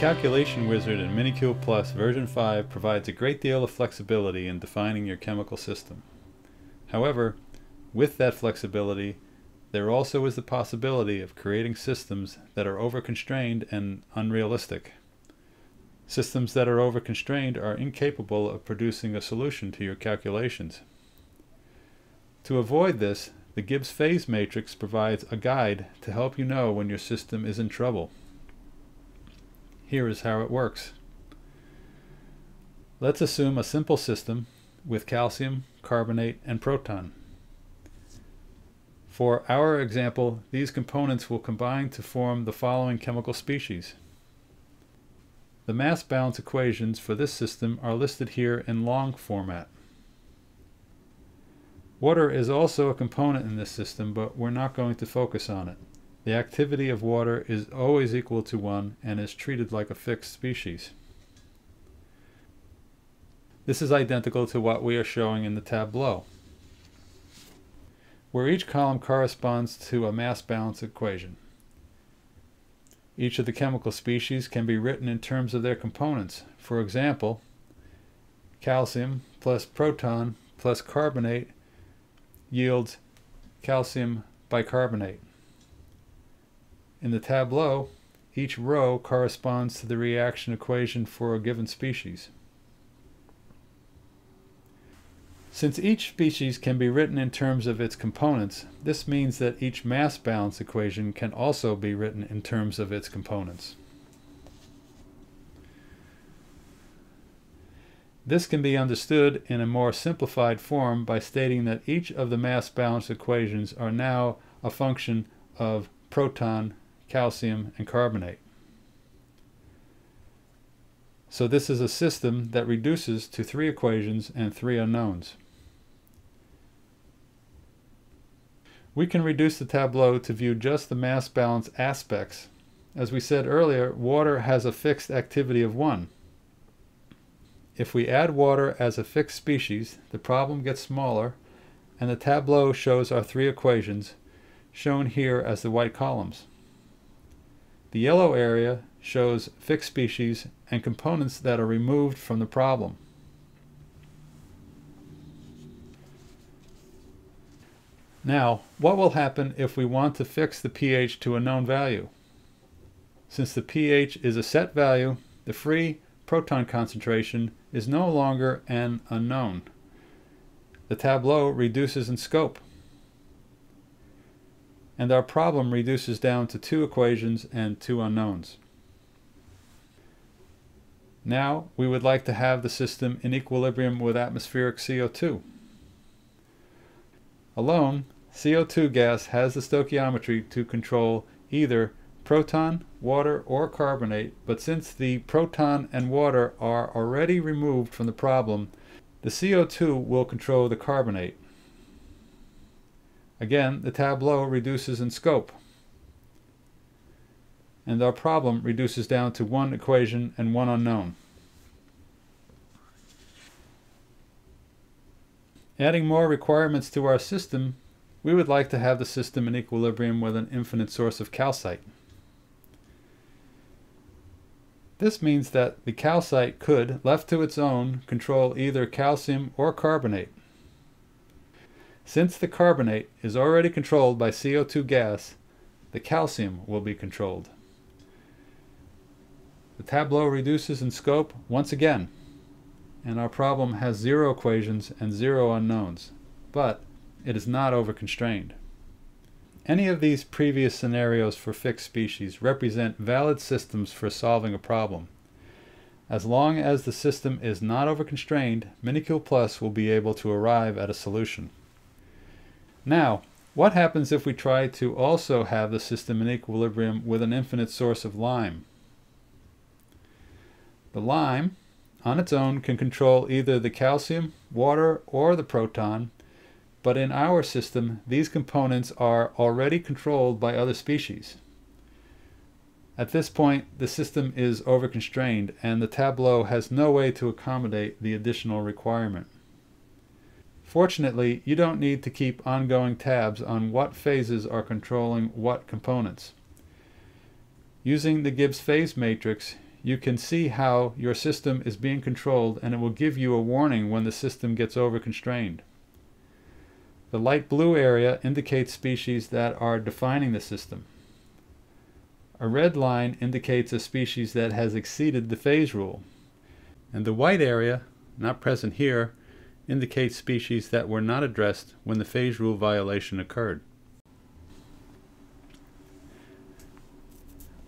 Calculation Wizard in MINEQL Plus version 5 provides a great deal of flexibility in defining your chemical system. However, with that flexibility, there also is the possibility of creating systems that are over-constrained and unrealistic. Systems that are over-constrained are incapable of producing a solution to your calculations. To avoid this, the Gibbs phase matrix provides a guide to help you know when your system is in trouble. Here is how it works. Let's assume a simple system with calcium, carbonate, and proton. For our example, these components will combine to form the following chemical species. The mass balance equations for this system are listed here in long format. Water is also a component in this system, but we're not going to focus on it. The activity of water is always equal to 1 and is treated like a fixed species. This is identical to what we are showing in the tableau, where each column corresponds to a mass balance equation. Each of the chemical species can be written in terms of their components. For example, calcium plus proton plus carbonate yields calcium bicarbonate. In the tableau, each row corresponds to the reaction equation for a given species. Since each species can be written in terms of its components, this means that each mass balance equation can also be written in terms of its components. This can be understood in a more simplified form by stating that each of the mass balance equations are now a function of proton calcium, and carbonate. So this is a system that reduces to three equations and three unknowns. We can reduce the tableau to view just the mass balance aspects. As we said earlier, water has a fixed activity of 1. If we add water as a fixed species, the problem gets smaller, and the tableau shows our three equations, shown here as the white columns. The yellow area shows fixed species and components that are removed from the problem. Now, what will happen if we want to fix the pH to a known value? Since the pH is a set value, the free proton concentration is no longer an unknown. The tableau reduces in scope and our problem reduces down to two equations and two unknowns. Now we would like to have the system in equilibrium with atmospheric CO2. Alone, CO2 gas has the stoichiometry to control either proton, water, or carbonate, but since the proton and water are already removed from the problem, the CO2 will control the carbonate. Again, the tableau reduces in scope. And our problem reduces down to one equation and one unknown. Adding more requirements to our system, we would like to have the system in equilibrium with an infinite source of calcite. This means that the calcite could, left to its own, control either calcium or carbonate. Since the carbonate is already controlled by CO2 gas, the calcium will be controlled. The tableau reduces in scope once again, and our problem has zero equations and zero unknowns, but it is not over-constrained. Any of these previous scenarios for fixed species represent valid systems for solving a problem. As long as the system is not over-constrained, MINEQL Plus will be able to arrive at a solution. Now, what happens if we try to also have the system in equilibrium with an infinite source of lime? The lime, on its own, can control either the calcium, water, or the proton, but in our system, these components are already controlled by other species. At this point, the system is overconstrained, and the tableau has no way to accommodate the additional requirement. Fortunately, you don't need to keep ongoing tabs on what phases are controlling what components. Using the Gibbs phase matrix, you can see how your system is being controlled and it will give you a warning when the system gets over-constrained. The light blue area indicates species that are defining the system. A red line indicates a species that has exceeded the phase rule. And the white area, not present here, indicates species that were not addressed when the phase rule violation occurred.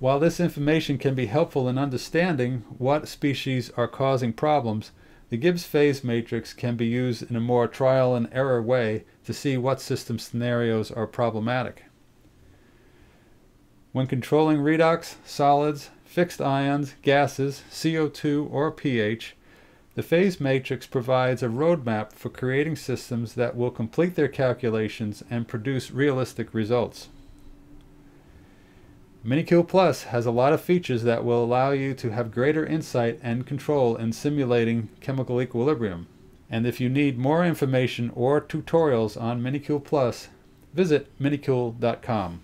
While this information can be helpful in understanding what species are causing problems, the Gibbs phase matrix can be used in a more trial and error way to see what system scenarios are problematic. When controlling redox, solids, fixed ions, gases, CO2, or pH, the phase matrix provides a roadmap for creating systems that will complete their calculations and produce realistic results. MINEQL Plus has a lot of features that will allow you to have greater insight and control in simulating chemical equilibrium. And if you need more information or tutorials on MINEQL Plus, visit mineql.com.